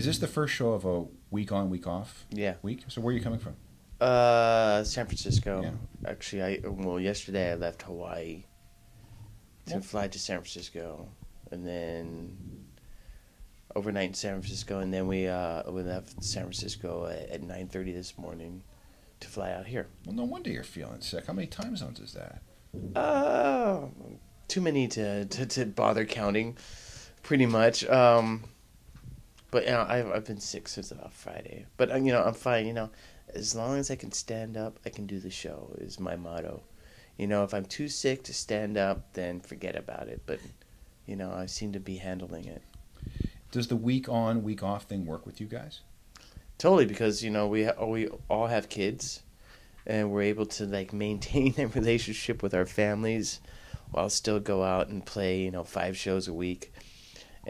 Is this the first show of a week on, week off Yeah. week? So where are you coming from? Uh, San Francisco. Yeah. Actually, I well yesterday I left Hawaii to fly to San Francisco, and then overnight in San Francisco, and then we uh we left San Francisco at, at nine thirty this morning to fly out here. Well, no wonder you're feeling sick. How many time zones is that? Uh, too many to, to, to bother counting, pretty much. Um, but you know, I've I've been sick since about Friday. But uh, you know, I'm fine. You know, as long as I can stand up, I can do the show. Is my motto. You know, if I'm too sick to stand up, then forget about it. But you know, I seem to be handling it Does the week on, week off thing work with you guys? totally because you know we ha- we all have kids, and we're able to like maintain a relationship with our families, while still go out and play you know five shows a week,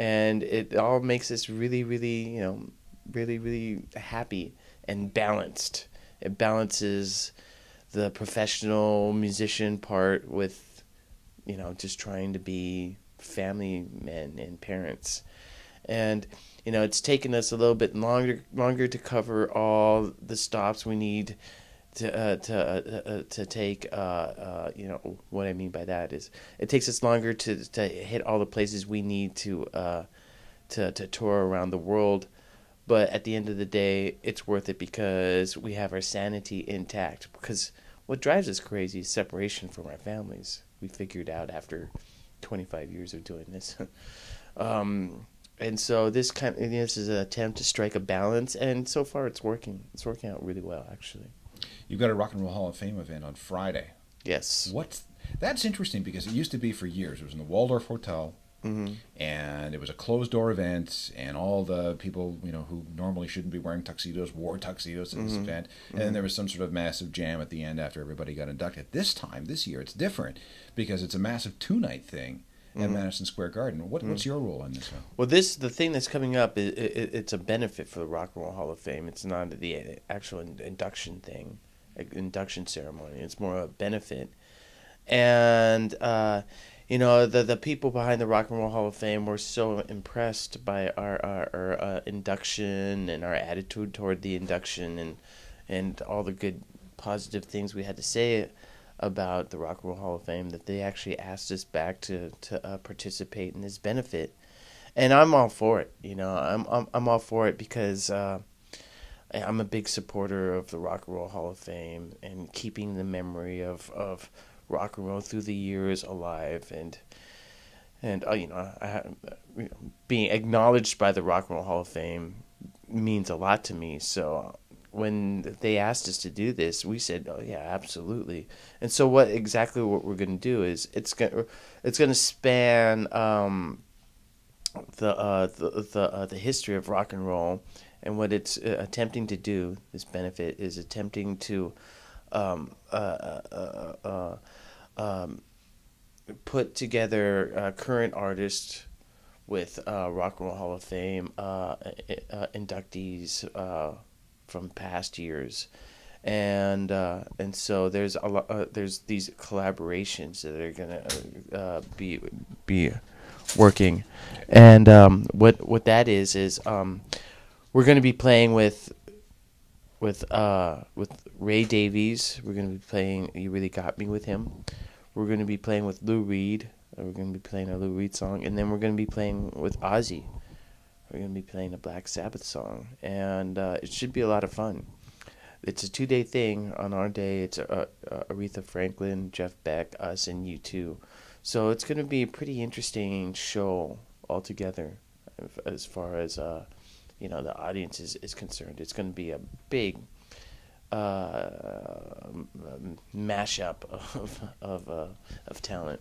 and it all makes us really really you know really really happy and balanced. It balances the professional musician part with you know just trying to be family men and parents and you know it's taken us a little bit longer longer to cover all the stops we need to uh, to uh, uh, to take uh, uh, you know what I mean by that is it takes us longer to to hit all the places we need to uh, to to tour around the world. But at the end of the day it's worth it because we have our sanity intact. Because what drives us crazy is separation from our families. We figured out after 25 years of doing this. Um, and so this kind this is an attempt to strike a balance and so far it's working. It's working out really well actually You've got a Rock and Roll Hall of Fame event on Friday. yes What's that's interesting because it used to be for years. It was in the Waldorf Hotel, hmm and it was a closed door event, and all the people you know who normally shouldn't be wearing tuxedos wore tuxedos at this Mhm. event, and then there was some sort of massive jam at the end after everybody got inducted. This time, this year, it's different because it's a massive two night thing at Mhm. Madison Square Garden. What, What's your role in this one? well this the thing that's coming up is it, it's a benefit for the rock and roll hall of fame it's not the actual in- induction thing induction ceremony it's more a benefit and uh, you know the the people behind the Rock and Roll Hall of Fame were so impressed by our our, our uh, induction and our attitude toward the induction and and all the good positive things we had to say about the Rock and Roll Hall of Fame that they actually asked us back to to uh, participate in this benefit, and I'm all for it. You know, I'm I'm I'm all for it because. Uh, I'm a big supporter of the Rock and Roll Hall of Fame and keeping the memory of, of rock and roll through the years alive and and uh, you know, I, you know being acknowledged by the Rock and Roll Hall of Fame means a lot to me. So when they asked us to do this, we said, "Oh yeah, absolutely." And so what exactly what we're going to do is it's going it's going to span um, the uh, the the, uh, the history of rock and roll, and what it's uh, attempting to do. This benefit is attempting to um, uh, uh, uh, uh, um, put together current artists with Rock and Roll Hall of Fame inductees from past years, and and so there's a lot, there's these collaborations that are gonna be be working, and um, what what that is is um, we're gonna be playing with with uh with Ray Davies. We're gonna be playing. You really got me with him. We're gonna be playing with Lou Reed. Uh, We're gonna be playing a Lou Reed song, and then we're gonna be playing with Ozzy. We're gonna be playing a Black Sabbath song, and uh, it should be a lot of fun. It's a two-day thing. On our day, it's uh, uh, Aretha Franklin, Jeff Beck, us, and U2. So it's gonna be a pretty interesting show altogether, as- as far as uh, you know the audience is, is concerned. It's going to be a big uh, mashup of of uh, of talent.